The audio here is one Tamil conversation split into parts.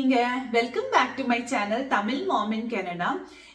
இருக்கீங்க. Welcome back to my channel Tamil mom in Canada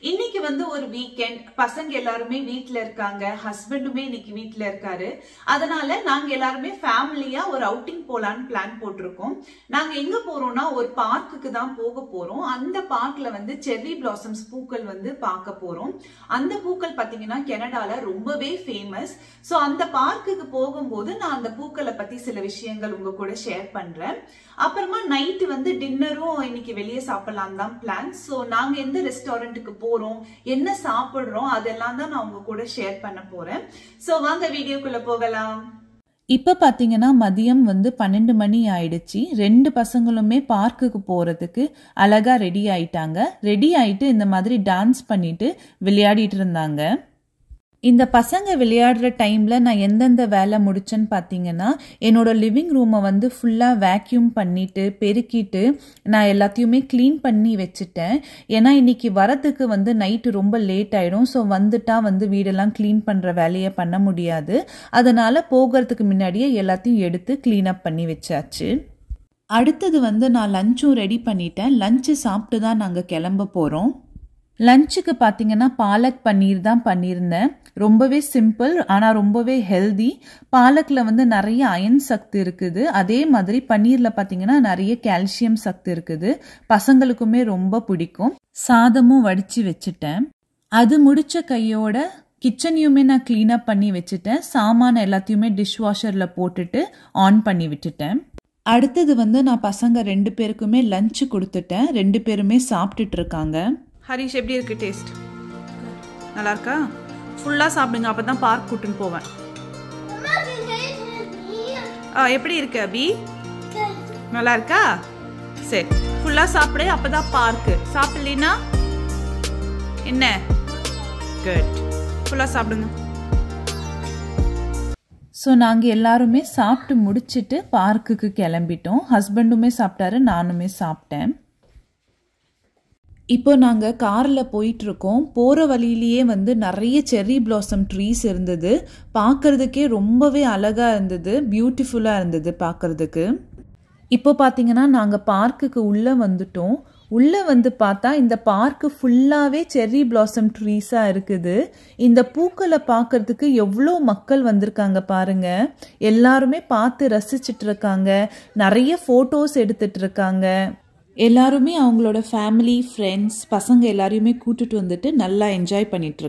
இன்னைக்கு வந்து ஒரு வீக்கெண்ட் பசங்க எல்லாருமே வீட்ல இருக்காங்க ஹஸ்பண்டுமே இன்னைக்கு வீட்ல இருக்காரு. அதனால நாங்க எல்லாருமே ஃபேமிலியா ஒரு அவுட்டிங் போலான்னு பிளான் போட்டிருக்கோம். நாங்க எங்க போறோம்னா ஒரு பார்க்குக்கு தான் போக போறோம். அந்த பார்க்ல வந்து செர்ரி பிளாசம்ஸ் பூக்கள் வந்து பார்க்க போறோம். அந்த பூக்கள் பாத்தீங்கன்னா கனடால ரொம்பவே ஃபேமஸ் ஸோ அந்த பார்க்குக்கு போகும்போது நான் அந்த பூக்களை பத்தி சில விஷயங்கள் உங்க கூட ஷேர் பண்றேன். அப்புறமா நைட்டு வந்து டின்னரும் இன்னைக்கு வெளியே சாப்பிடலாம் தான் பிளான் ஸோ நாங்க எந்த ரெஸ்டாரண்ட்டுக்கு போறோம் என்ன சாப்பிடுறோம் அதெல்லாம் தான் நான் உங்க கூட ஷேர் பண்ண போறேன். ஸோ வாங்க வீடியோக்குள்ள போகலாம். இப்போ பார்த்தீங்கன்னா மதியம் வந்து பன்னெண்டு மணி ஆயிடுச்சு. ரெண்டு பசங்களுமே பார்க்குக்கு போகிறதுக்கு அழகாக ரெடி ஆயிட்டாங்க. ரெடி ஆயிட்டு இந்த மாதிரி டான்ஸ் பண்ணிட்டு விளையாடிட்டு இருந்தாங்க. இந்த பசங்க விளையாடுற டைமில் நான் எந்தெந்த வேலை முடிச்சேன்னு பார்த்தீங்கன்னா என்னோட லிவிங் ரூமை வந்து ஃபுல்லாக வேக்யூம் பண்ணிட்டு பெருக்கிட்டு நான் எல்லாத்தையுமே க்ளீன் பண்ணி வச்சுட்டேன். ஏன்னா இன்றைக்கி வரத்துக்கு வந்து நைட்டு ரொம்ப லேட் ஆகிடும் ஸோ வந்துட்டால் வந்து வீடெல்லாம் க்ளீன் பண்ணுற வேலையை பண்ண முடியாது. அதனால் போகிறதுக்கு முன்னாடியே எல்லாத்தையும் எடுத்து க்ளீன் அப் பண்ணி வச்சாச்சு. அடுத்தது வந்து நான் லஞ்சும் ரெடி பண்ணிட்டேன். லஞ்சு சாப்பிட்டு தான் நாங்கள் கிளம்ப போகிறோம் லஞ்சுக்கு பார்த்தீங்கன்னா பாலக் பன்னீர் தான் பண்ணியிருந்தேன். ரொம்பவே சிம்பிள் ஆனால் ரொம்பவே ஹெல்தி பாலக்கில் வந்து நிறைய அயன் சக்தி இருக்குது. அதே மாதிரி பன்னீரில் பார்த்தீங்கன்னா நிறைய கால்சியம் சக்தி இருக்குது. பசங்களுக்குமே ரொம்ப பிடிக்கும். சாதமும் வடித்து வச்சுட்டேன். அது முடித்த கையோட கிச்சனையுமே நான் க்ளீனப் பண்ணி வச்சுட்டேன். சாமான எல்லாத்தையுமே டிஷ் வாஷரில் போட்டுட்டு ஆன் பண்ணி விட்டுட்டேன். அடுத்தது வந்து நான் பசங்க ரெண்டு பேருக்குமே லஞ்சு கொடுத்துட்டேன். ரெண்டு பேருமே சாப்பிட்டுட்டு இருக்காங்க. ஹரிஷ் எப்படி இருக்கு டேஸ்ட்? நல்லா இருக்கா? ஃபுல்லாக சாப்பிடுங்க அப்போ தான் பார்க் கூட்டுன்னு போவேன். ஆ எப்படி இருக்கு அபி? நல்லா இருக்கா? சரி ஃபுல்லாக சாப்பிடு அப்போ தான் பார்க்கு சாப்பிட்லினா என்ன? குட் ஃபுல்லாக சாப்பிடுங்க. ஸோ நாங்கள் எல்லாருமே சாப்பிட்டு முடிச்சிட்டு பார்க்குக்கு கிளம்பிட்டோம். ஹஸ்பண்டுமே சாப்பிட்டாரு நானுமே சாப்பிட்டேன். இப்போ நாங்கள் காரில் போயிட்டுருக்கோம். போகிற வழியிலேயே வந்து நிறைய செர்ரி பிளாசம் ட்ரீஸ் இருந்தது. பார்க்குறதுக்கே ரொம்பவே அழகாக இருந்தது. பியூட்டிஃபுல்லாக இருந்தது பார்க்குறதுக்கு. இப்போ பார்த்தீங்கன்னா நாங்கள் பார்க்குக்கு உள்ளே வந்துட்டோம். உள்ளே வந்து பார்த்தா இந்த பார்க்கு ஃபுல்லாகவே செர்ரி பிளாசம் ட்ரீஸாக இருக்குது. இந்த பூக்களை பார்க்கறதுக்கு எவ்வளோ மக்கள் வந்திருக்காங்க பாருங்க. எல்லாருமே பார்த்து ரசிச்சிட்டு இருக்காங்க. நிறைய ஃபோட்டோஸ் எடுத்துட்டு இருக்காங்க. எல்லாருமே அவங்களோட ஃபேமிலி ஃப்ரெண்ட்ஸ் பசங்க எல்லாரையுமே கூட்டுட்டு வந்துட்டு நல்லா என்ஜாய் பண்ணிட்டு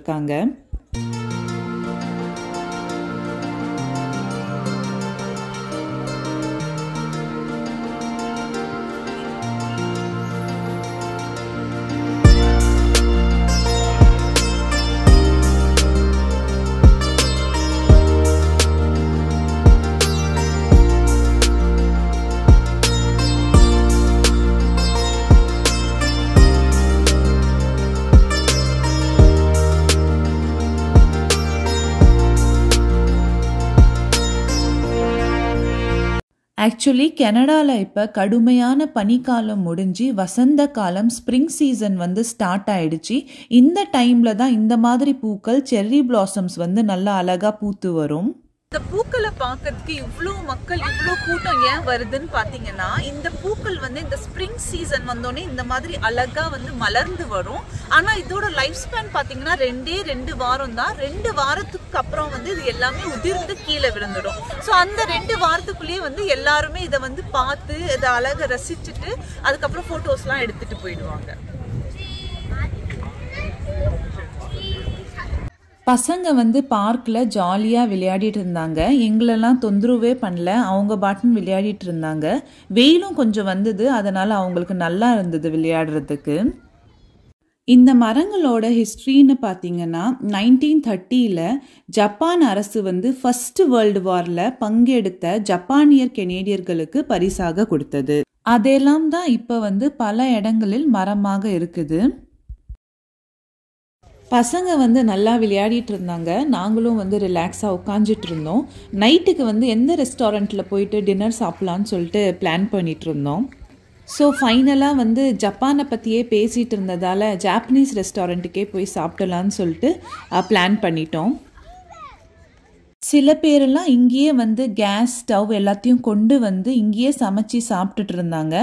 ஆக்சுவலி கனடாவில் இப்போ கடுமையான பனிக்காலம் முடிஞ்சு வசந்த காலம் ஸ்ப்ரிங் சீசன் வந்து ஸ்டார்ட் ஆயிடுச்சு. இந்த டைமில் தான் இந்த மாதிரி பூக்கள் செர்ரி பிளாசம்ஸ் வந்து நல்லா அழகாக பூத்து வரும். இந்த பூக்களை பார்க்கறதுக்கு இவ்வளோ மக்கள் இவ்வளோ கூட்டம் ஏன் வருதுன்னு பார்த்தீங்கன்னா இந்த பூக்கள் வந்து இந்த ஸ்ப்ரிங் சீசன் வந்தோடனே இந்த மாதிரி அழகாக வந்து மலர்ந்து வரும். ஆனால் இதோட லைஃப் ஸ்பேன் பார்த்தீங்கன்னா ரெண்டே ரெண்டு வாரம் தான் ரெண்டு வாரத்துக்கு அப்புறம் வந்து இது எல்லாமே உதிர்ந்து கீழே விழுந்துடும். ஸோ அந்த ரெண்டு வாரத்துக்குள்ளேயே வந்து எல்லாருமே இதை வந்து பார்த்து இதை அழகை ரசிச்சுட்டு அதுக்கப்புறம் ஃபோட்டோஸ்லாம் எடுத்துகிட்டு போயிடுவாங்க. பசங்க வந்து பார்க்கில் ஜாலியாக விளையாடிட்டு இருந்தாங்க. எங்களெல்லாம் தொந்தரவே பண்ணல. அவங்க பாட்டுன்னு விளையாடிட்டு இருந்தாங்க. வெயிலும் கொஞ்சம் வந்தது. அதனால் அவங்களுக்கு நல்லா இருந்தது விளையாடுறதுக்கு. இந்த மரங்களோட ஹிஸ்ட்ரின்னு பார்த்தீங்கன்னா நைன்டீன் தேர்ட்டியில் ஜப்பான் அரசு வந்து ஃபர்ஸ்ட் வேர்ல்டு வாரில் பங்கெடுத்த ஜப்பானியர் கெனேடியர்களுக்கு பரிசாக கொடுத்தது. அதெல்லாம் தான் இப்போ வந்து பல இடங்களில் மரமாக இருக்குது. பசங்க வந்து நல்லா விளையாடிட்டு இருந்தாங்க. நாங்களும் வந்து ரிலாக்ஸாக உட்காந்துட்டு இருந்தோம். நைட்டுக்கு வந்து எந்த ரெஸ்டாரண்ட்டில் போயிட்டு டின்னர் சாப்பிட்லான்னு சொல்லிட்டு பிளான் பண்ணிட்டு இருந்தோம். ஸோ ஃபைனலாக வந்து ஜப்பானை பற்றியே பேசிகிட்டு இருந்ததால் ஜாப்பனீஸ் ரெஸ்டாரண்ட்டுக்கே போய் சாப்பிடலான்னு சொல்லிட்டு பிளான் பண்ணிட்டோம். சில பேரெல்லாம் இங்கேயே வந்து கேஸ் ஸ்டவ் எல்லாத்தையும் கொண்டு வந்து இங்கேயே சமைச்சு சாப்பிட்டுட்டு இருந்தாங்க.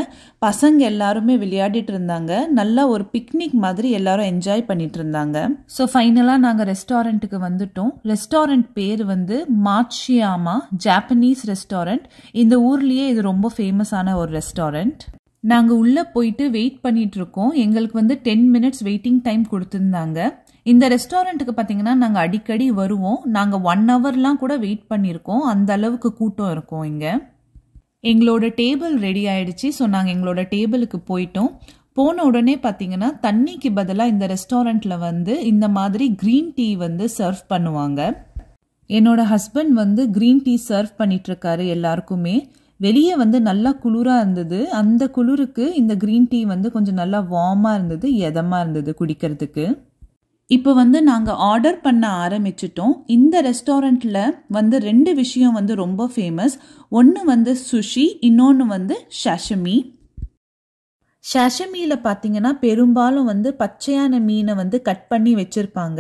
பசங்க எல்லாருமே விளையாடிட்டு இருந்தாங்க. நல்லா ஒரு பிக்னிக் மாதிரி எல்லாரும் என்ஜாய் பண்ணிட்டு இருந்தாங்க. ஸோ ஃபைனலாக நாங்கள் ரெஸ்டாரண்ட்டுக்கு வந்துட்டோம். ரெஸ்டாரண்ட் பேர் வந்து மாட்சியாமா ஜாப்பனீஸ் ரெஸ்டாரண்ட் இந்த ஊர்லேயே இது ரொம்ப ஃபேமஸான ஒரு ரெஸ்டாரண்ட் நாங்கள் உள்ளே போயிட்டு வெயிட் பண்ணிட்டு இருக்கோம் எங்களுக்கு வந்து டென் மினிட்ஸ் வெயிட்டிங் டைம் கொடுத்துருந்தாங்க. இந்த ரெஸ்டாரண்ட்டுக்கு பார்த்தீங்கன்னா நாங்கள் அடிக்கடி வருவோம். நாங்கள் ஒன் ஹவர்லாம் கூட வெயிட் பண்ணியிருக்கோம் அந்த அளவுக்கு கூட்டம் இருக்கும் இங்கே. எங்களோட டேபிள் ரெடி ஆயிடுச்சு. ஸோ நாங்கள் எங்களோட டேபிளுக்கு போயிட்டோம். போன உடனே பார்த்தீங்கன்னா தண்ணிக்கு பதிலாக இந்த ரெஸ்டாரண்ட்டில் வந்து இந்த மாதிரி க்ரீன் டீ வந்து சர்வ் பண்ணுவாங்க. என்னோட ஹஸ்பண்ட் வந்து க்ரீன் டீ சர்வ் பண்ணிட்டுருக்காரு எல்லாருக்குமே. வெளியே வந்து நல்லா குளிராக இருந்தது. அந்த குளிருக்கு இந்த க்ரீன் டீ வந்து கொஞ்சம் நல்லா வார்மாக இருந்தது எதமாக இருந்தது குடிக்கிறதுக்கு. இப்போ வந்து நாங்கள் ஆர்டர் பண்ண ஆரம்பிச்சிட்டோம். இந்த ரெஸ்டாரண்ட்டில் வந்து ரெண்டு விஷயம் வந்து ரொம்ப ஃபேமஸ் ஒன்று வந்து சுஷி இன்னொன்று வந்து ஷஷமி ஷஷமியில் பார்த்தீங்கன்னா பெரும்பாலும் வந்து பச்சையான மீனை வந்து கட் பண்ணி வச்சுருப்பாங்க.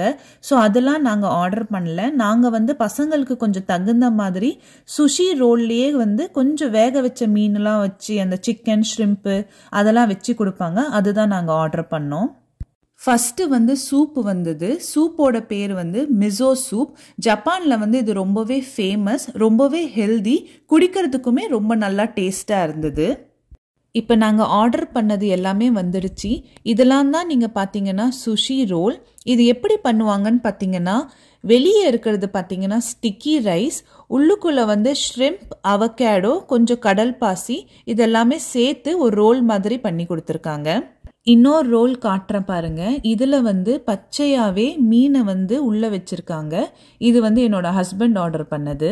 ஸோ அதெல்லாம் நாங்கள் ஆர்டர் பண்ணல. நாங்கள் வந்து பசங்களுக்கு கொஞ்சம் தகுந்த மாதிரி சுஷி ரோல்லையே வந்து கொஞ்சம் வேக வச்ச மீனெலாம் வச்சு அந்த சிக்கன் ஷ்ரிம்ப்பு அதெல்லாம் வச்சு கொடுப்பாங்க. அதுதான் நாங்கள் ஆர்டர் பண்ணோம். ஃபஸ்ட்டு வந்து சூப் வந்தது. சூப்போட பேர் வந்து மிசோ சூப் ஜப்பானில் வந்து இது ரொம்பவே ஃபேமஸ் ரொம்பவே ஹெல்தி குடிக்கிறதுக்குமே ரொம்ப நல்லா டேஸ்ட்டாக இருந்தது. இப்போ நாங்கள் ஆர்டர் பண்ணது எல்லாமே வந்துடுச்சு. இதெல்லாம் தான் நீங்கள் பார்த்தீங்கன்னா சுஷி ரோல் இது எப்படி பண்ணுவாங்கன்னு பார்த்தீங்கன்னா வெளியே இருக்கிறது பார்த்தீங்கன்னா ஸ்டிக்கி ரைஸ் உள்ளுக்குள்ளே வந்து ஷ்ரிம்ப் அவகேடோ கொஞ்சம் கடல் பாசி இதெல்லாமே சேர்த்து ஒரு ரோல் மாதிரி பண்ணி கொடுத்துருக்காங்க. இன்னொரு ரோல் காட்டுறேன் பாருங்க. இதில் வந்து பச்சையாகவே மீனை வந்து உள்ளே வச்சுருக்காங்க. இது வந்து என்னோட ஹஸ்பண்ட் ஆர்டர் பண்ணது.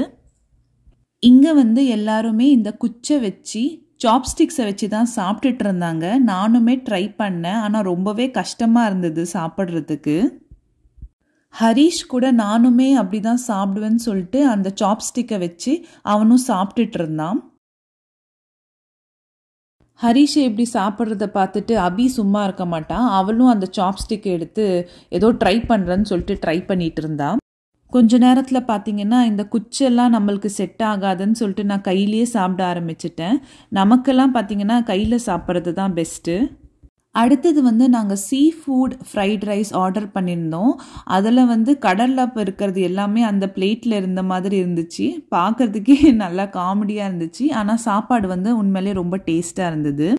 இங்கே வந்து எல்லாருமே இந்த குச்சை வச்சு சாப்ஸ்டிக்ஸை வச்சு தான் சாப்பிட்டுட்டு இருந்தாங்க. நானுமே ட்ரை பண்ணேன். ஆனால் ரொம்பவே கஷ்டமாக இருந்தது சாப்பிட்றதுக்கு. ஹரீஷ் கூட நானுமே அப்படி தான் சாப்பிடுவேன்னு சொல்லிட்டு அந்த சாப்ஸ்டிக்கை வச்சு அவனும் சாப்பிட்டுட்டு இருந்தான். ஹரிஷை இப்படி சாப்பிட்றத பார்த்துட்டு அபி சும்மா இருக்க மாட்டான். அவளும் அந்த சாப்ஸ்டிக் எடுத்து ஏதோ ட்ரை பண்ணுறேன்னு சொல்லிட்டு ட்ரை பண்ணிட்டு இருந்தான். கொஞ்ச நேரத்தில் பார்த்தீங்கன்னா இந்த குச்செல்லாம் நம்மளுக்கு செட் ஆகாதுன்னு சொல்லிட்டு நான் கையிலேயே சாப்பிட ஆரம்பிச்சிட்டேன். நமக்கெல்லாம் பார்த்தீங்கன்னா கையில் சாப்பிட்றது தான் பெஸ்ட்டு அடுத்தது வந்து நாங்கள் sea food fried rice order பண்ணியிருந்தோம். அதில் வந்து கடலில் இப்போ இருக்கிறது எல்லாமே அந்த பிளேட்டில் இருந்த மாதிரி இருந்துச்சு. பார்க்குறதுக்கே நல்லா காமெடியாக இருந்துச்சு. ஆனால் சாப்பாடு வந்து உண்மையிலே ரொம்ப டேஸ்ட்டாக இருந்தது.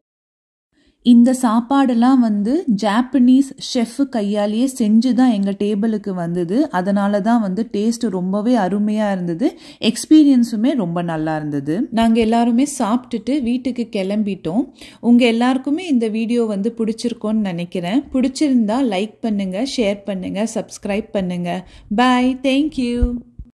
இந்த சாப்பாடெல்லாம் வந்து ஜாப்பனீஸ் ஷெஃப் கையாலேயே செஞ்சு தான் எங்கள் டேபிளுக்கு வந்தது. அதனால தான் வந்து டேஸ்ட் ரொம்பவே அருமையாக இருந்தது. எக்ஸ்பீரியன்ஸுமே ரொம்ப நல்லா இருந்தது. நாங்கள் எல்லாருமே சாப்பிட்டுட்டு வீட்டுக்கு கிளம்பிட்டோம். உங்கள் எல்லாருக்குமே இந்த வீடியோ வந்து பிடிச்சிருக்கோன்னு நினைக்கிறேன். பிடிச்சிருந்தா லைக் பண்ணுங்கள் ஷேர் பண்ணுங்கள் சப்ஸ்கிரைப் பண்ணுங்கள் பாய் தேங்க்யூ